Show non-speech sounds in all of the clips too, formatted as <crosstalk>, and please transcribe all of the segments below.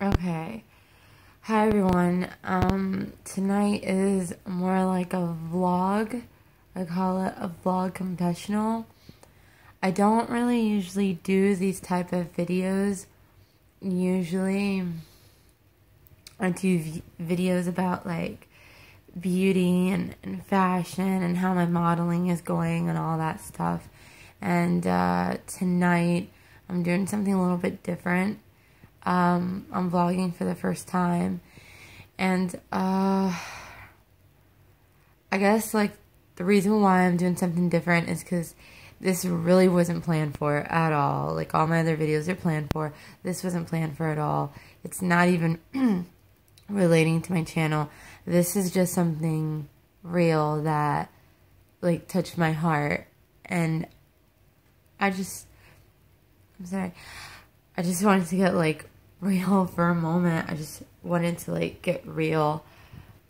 Okay. Hi everyone. Um tonight is more like a vlog. I call it a vlog confessional. I don't really usually do these type of videos. Usually I do videos about like beauty and, and fashion and how my modeling is going and all that stuff. And uh, tonight I'm doing something a little bit different. Um, I'm vlogging for the first time. And uh, I guess like the reason why I'm doing something different is because this really wasn't planned for at all. Like all my other videos are planned for. This wasn't planned for at all. It's not even <clears throat> relating to my channel. This is just something real that like touched my heart and I just I'm sorry. I just wanted to get like real for a moment. I just wanted to like get real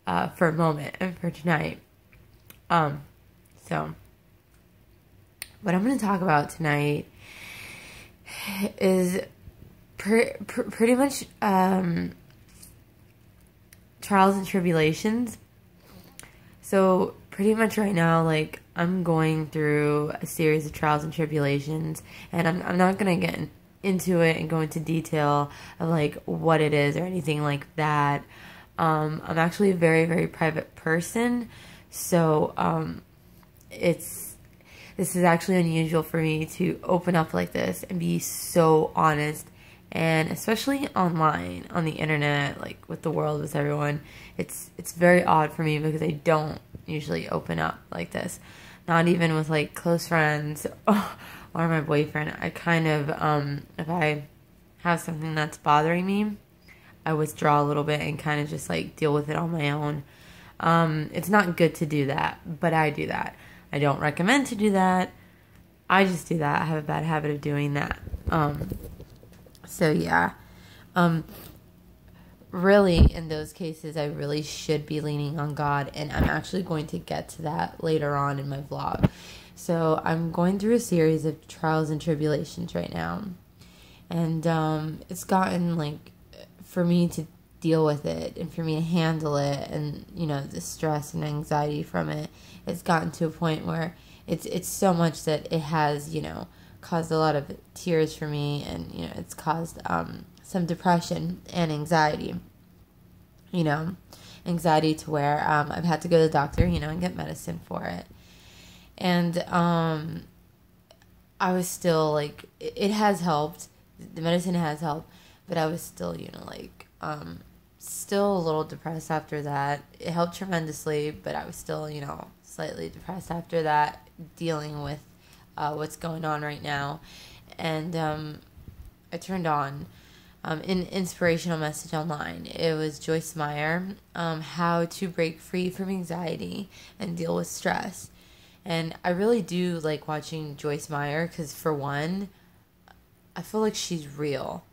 uh, for a moment and for tonight. Um, so what I'm going to talk about tonight is pre- pr- pretty much um, trials and tribulations. So pretty much right now, like I'm going through a series of trials and tribulations, and I'm I'm not gonna get into it and go into detail of like what it is or anything like that. Um, I'm actually a very very private person, so um, it's this is actually unusual for me to open up like this and be so honest and especially online on the internet like with the world with everyone. It's it's very odd for me because I don't usually open up like this. Not even with like close friends <laughs> or my boyfriend I kind of um if I have something that's bothering me I withdraw a little bit and kind of just like deal with it on my own. Um it's not good to do that but I do that. I don't recommend to do that. I just do that. I have a bad habit of doing that. Um so yeah. Um really in those cases I really should be leaning on God and I'm actually going to get to that later on in my vlog. So I'm going through a series of trials and tribulations right now. And um it's gotten like for me to deal with it and for me to handle it and you know the stress and anxiety from it it's gotten to a point where it's it's so much that it has you know caused a lot of tears for me and you know it's caused um, some depression and anxiety you know anxiety to where um, i've had to go to the doctor you know and get medicine for it and um, i was still like it, has helped the medicine has helped but i was still you know like um, still a little depressed after that it helped tremendously but i was still you know slightly depressed after that dealing with uh, what's going on right now. And um, I turned on um, an inspirational message online. It was Joyce Meyer, um, How to Break Free from Anxiety and Deal with Stress. And I really do like watching Joyce Meyer because, for one, I feel like she's real.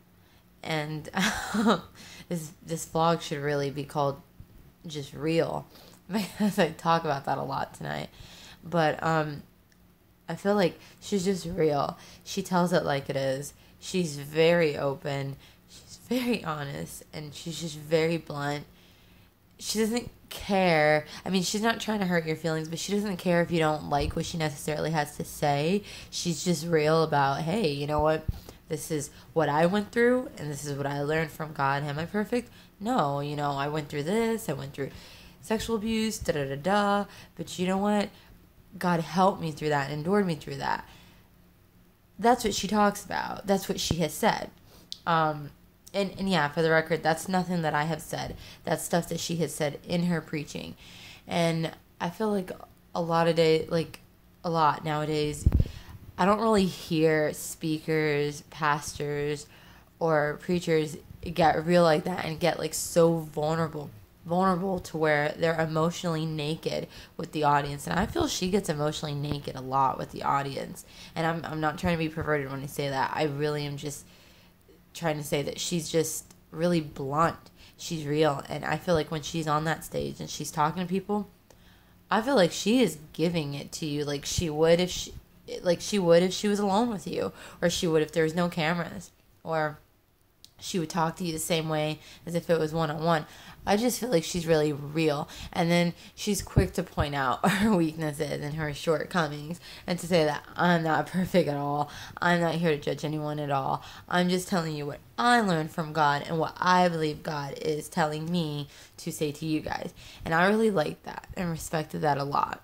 And <laughs> this this vlog should really be called just real <laughs> because I talk about that a lot tonight. But um, I feel like she's just real. She tells it like it is. She's very open. She's very honest and she's just very blunt. She doesn't care. I mean, she's not trying to hurt your feelings, but she doesn't care if you don't like what she necessarily has to say. She's just real about, hey, you know what? This is what I went through and this is what I learned from God. Am I perfect? No, you know, I went through this. I went through sexual abuse, da da da da. But you know what? God helped me through that and endured me through that. That's what she talks about. That's what she has said. Um, and, and yeah, for the record, that's nothing that I have said. That's stuff that she has said in her preaching. And I feel like a lot of day, like a lot nowadays, I don't really hear speakers, pastors, or preachers get real like that and get like so vulnerable vulnerable to where they're emotionally naked with the audience and i feel she gets emotionally naked a lot with the audience and i'm, I'm not trying to be perverted when i say that i really am just trying to say that she's just really blunt. She's real. And i feel like when she's on that stage and she's talking to people i feel like she is giving it to you. Like she would if she like she would if she was alone with you or she would if there was no cameras or she would talk to you the same way as if it was one on one. I just feel like she's really real. And then she's quick to point out <laughs> her weaknesses and her shortcomings and to say that I'm not perfect at all. I'm not here to judge anyone at all. I'm just telling you what I learned from God and what I believe God is telling me to say to you guys. And I really liked that and respected that a lot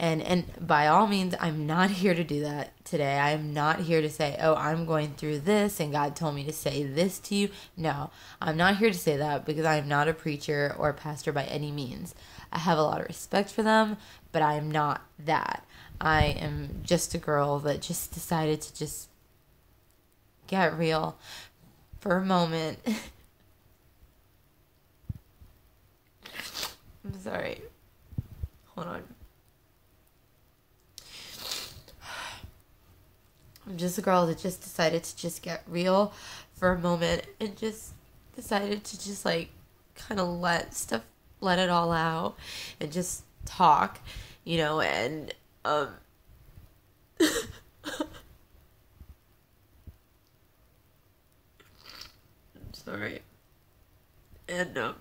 and and by all means i'm not <laughs> here to do that today. I am not here to say oh i'm going through this and god told me to say this to you. No i'm not here to say that because i am not a preacher or a pastor by any means. I have a lot of respect for them but i am not that. I am just a girl that just decided to just get real for a moment. <laughs> I'm sorry. Hold on just a girl that just decided to just get real for a moment and just decided to just like kind of let stuff, let it all out and just talk, you know, and, um, <laughs> I'm sorry. And, um,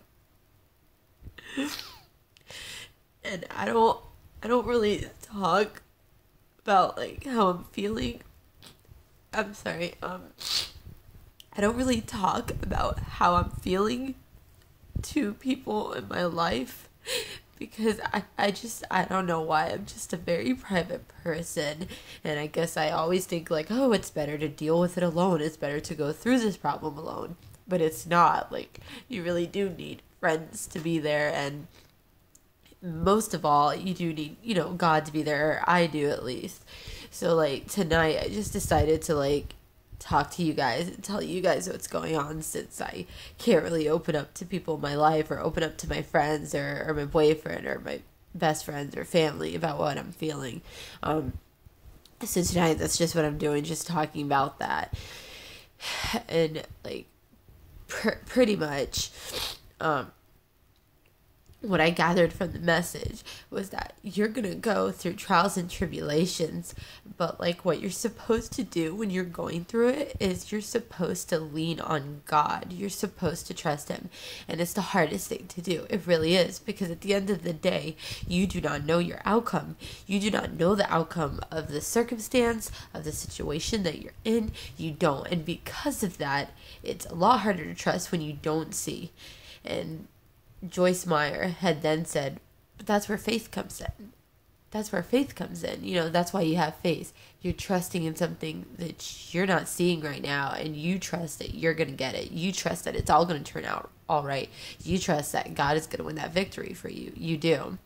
<laughs> and I don't, I don't really talk about like how I'm feeling I'm sorry. Um, I don't really talk about how I'm feeling to people in my life <laughs> because I, I just I don't know why. I'm just a very private person. And I guess I always think like oh it's better to deal with it alone. It's better to go through this problem alone. But it's not. Like you really do need friends to be there. And most of all you do need you know God to be there I do at least so like tonight, I just decided to like talk to you guys and tell you guys what's going on since I can't really open up to people in my life or open up to my friends or, or my boyfriend or my best friends or family about what I'm feeling. Um, so tonight, that's just what I'm doing, just talking about that. <sighs> And like, pr- pretty much, um, what I gathered from the message was that you're going to go through trials and tribulations, but like what you're supposed to do when you're going through it is you're supposed to lean on God. You're supposed to trust Him. And it's the hardest thing to do. It really is because at the end of the day, you do not know your outcome. You do not know the outcome of the circumstance, of the situation that you're in. You don't. And because of that, it's a lot harder to trust when you don't see. And Joyce Meyer had then said, but that's where faith comes in. That's where faith comes in. You know, that's why you have faith. You're trusting in something that you're not seeing right now, and you trust that you're going to get it. You trust that it's all going to turn out all right. You trust that God is going to win that victory for you. You do.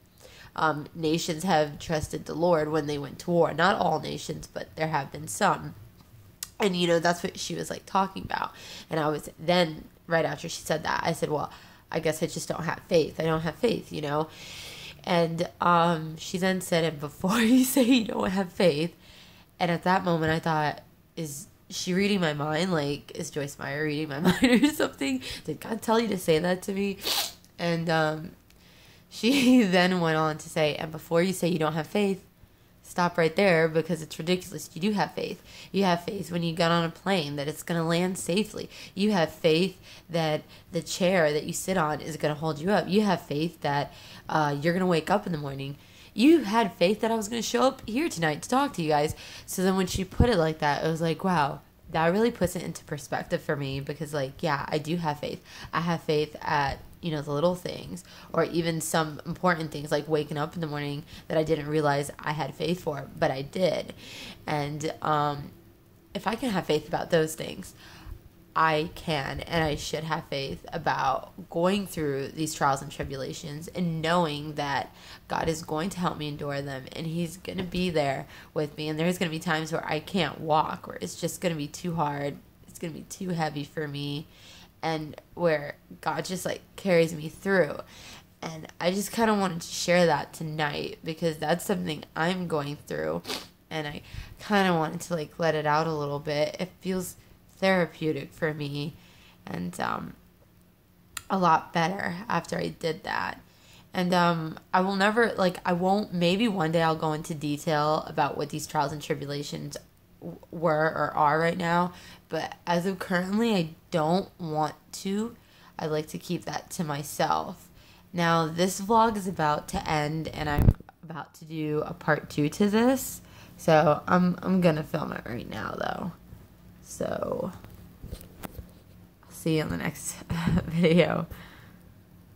Um, nations have trusted the Lord when they went to war. Not all nations, but there have been some. And, you know, that's what she was like talking about. And I was then, right after she said that, I said, well, I guess I just don't have faith. I don't have faith, you know? And um, she then said, and before <laughs> you say you don't have faith, and at that moment I thought, is she reading my mind? Like, is Joyce Meyer reading my <laughs> mind or something? Did God tell you to say that to me? And um, she <laughs> then went on to say, and before you say you don't have faith, stop right there because it's ridiculous. You do have faith. You have faith when you get on a plane that it's going to land safely. You have faith that the chair that you sit on is going to hold you up. You have faith that uh, you're going to wake up in the morning. You had faith that I was going to show up here tonight to talk to you guys. So then when she put it like that, it was like, wow, that really puts it into perspective for me because, like, yeah, I do have faith. I have faith at you know, the little things, or even some important things like waking up in the morning that I didn't realize I had faith for, but I did. And um, if I can have faith about those things, I can and I should have faith about going through these trials and tribulations and knowing that God is going to help me endure them and He's going to be there with me. And there's going to be times where I can't walk, where it's just going to be too hard, it's going to be too heavy for me and where God just like carries me through. And I just kind of wanted to share that tonight because that's something I'm going through. And I kind of wanted to like let it out a little bit. It feels therapeutic for me and um, a lot better after I did that. And um, I will never, like, I won't, maybe one day I'll go into detail about what these trials and tribulations were or are right now. But as of currently, I don't want to. I like to keep that to myself. Now, this vlog is about to end, and I'm about to do a part two to this. So I'm I'm gonna film it right now though. So see you on the next <laughs> video.